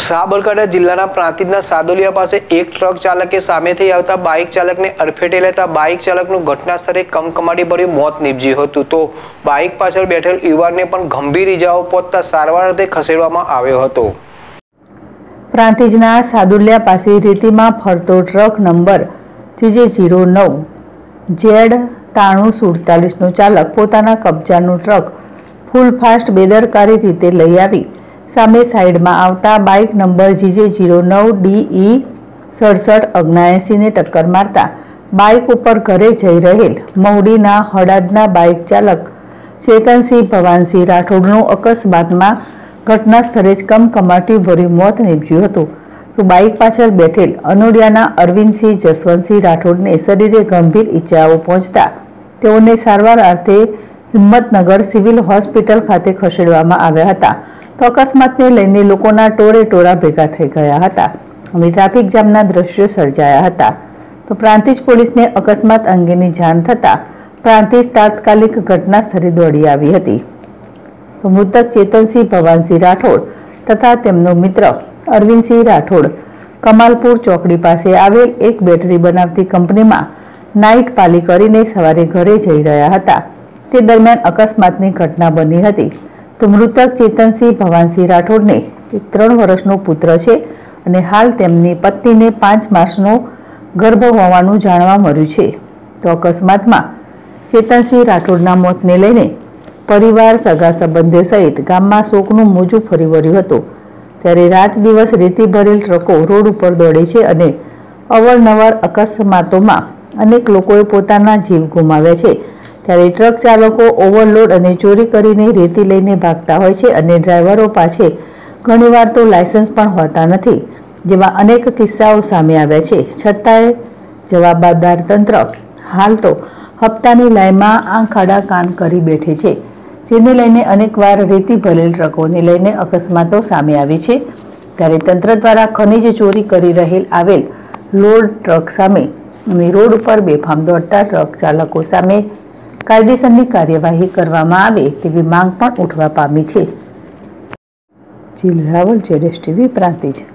સાબરકાંઠા જિલ્લાના પ્રાંતિજના સાદોલિયા પાસે એક ટ્રક ચાલકે સામેથી આવતા બાઇક ચાલકને અડફેટે લેતા બાઇક ચાલકનું ઘટના સ્થળે કમકમાટી ભર્યું મોત નીપજ્યું હતું. તો બાઇક પાછળ બેઠેલ યુવાનને પણ ગંભીર ઇજાઓ પહોંચતા સારવાર અર્થે ખસેડવામાં આવ્યો હતો. પ્રાંતિજના સાદુલિયા પાસે રેતીમાં ફરતો ટ્રક નંબર જીજે જીરો નવ ઝેડ તાણું સુડતાલીસનો ચાલક પોતાના કબજાનું ટ્રક ફૂલ ફાસ્ટ બેદરકારી રીતે લઈ આવી સામે સાઈડમાં આવતા બાઇક નંબર જીજે જીરો નવ ડીઈ સડસઠ અગ્નાએંસીને ટક્કર મારતા બાઇક ઉપર ઘરે જઈ રહેલ મહુડીના હડાદના બાઇક ચાલક ચેતનસિંહ ભવાનસિંહ રાઠોડનું અકસ્માતમાં ઘટના સ્થળે જ કમકમાટી ભર્યું મોત નીપજ્યું હતું. તો બાઇક પાછળ બેઠેલ અનોડિયાના અરવિંદસિંહ જસવંતસિંહ રાઠોડને શરીરે ગંભીર ઈજાઓ પહોંચતા તેઓને સારવાર અર્થે હિંમતનગર સિવિલ હોસ્પિટલ ખાતે ખસેડવામાં આવ્યા હતા. તો અકસ્માતને લઈને લોકોના ટોળે ટોળા ભેગા થઈ ગયા હતા. અને ટ્રાફિક જામના દ્રશ્યો સર્જાયા હતા. તો પ્રાંતિજ પોલીસને અકસ્માત અંગેની જાણ થતાં પ્રાંતિજ તાત્કાલિક ઘટના સ્થળે દોડી આવી હતી. તો મૃતક ચેતનસિંહ ભવાનસિંહ રાઠોડ તથા તેમનો મિત્ર અરવિંદસિંહ રાઠોડ કમાલપુર ચોકડી પાસે આવેલ એક બેટરી બનાવતી કંપનીમાં નાઇટ પાલી કરીને સવારે ઘરે જઈ રહ્યા હતા. તે દરમિયાન અકસ્માતની ઘટના બની હતી. તો મૃતક ચેતનસિંહ ભવાનસિંહ રાઠોડને એક ત્રણ વર્ષનો પુત્ર છે અને હાલ તેમની પત્નીને પાંચ માસનો ગર્ભ હોવાનું જાણવા મળ્યું છે. તો અકસ્માતમાં ચેતનસિંહ રાઠોડના મોતને લઈને પરિવાર, સગા સંબંધીઓ સહિત ગામમાં શોકનું મોજું ફરી વળ્યું હતું. ત્યારે રાત દિવસ રેતી ભરેલ ટ્રકો રોડ ઉપર દોડે છે અને અવારનવાર અકસ્માતોમાં અનેક લોકોએ પોતાના જીવ ગુમાવ્યા છે. ત્યારે ટ્રક ચાલકો ઓવરલોડ અને ચોરી કરીને રેતી લઈને ભાગતા હોય છે અને ડ્રાઈવરો પાસે ઘણીવાર તો લાયસન્સ પણ હોતા નથી, જેવા અનેક કિસ્સાઓ સામે આવ્યા છે. છતાંય જવાબદાર તંત્ર હાલ તો હપ્તાની લાઈનમાં આંખ આડા કાન કરી બેઠે છે, જેને લઈને અનેકવાર રેતી ભરેલ ટ્રકોને લઈને અકસ્માતો સામે આવી છે. ત્યારે તંત્ર દ્વારા ખનીજ ચોરી કરી રહેલ આવેલ લોડ ટ્રક સામે, અને રોડ ઉપર બેફામ દોડતા ટ્રક ચાલકો સામે કાયદેસરની કાર્યવાહી કરવામાં આવે તેવી માંગ પણ ઉઠવા પામી છે. જીલ જેડેશ ટીવી પ્રાંતિજ.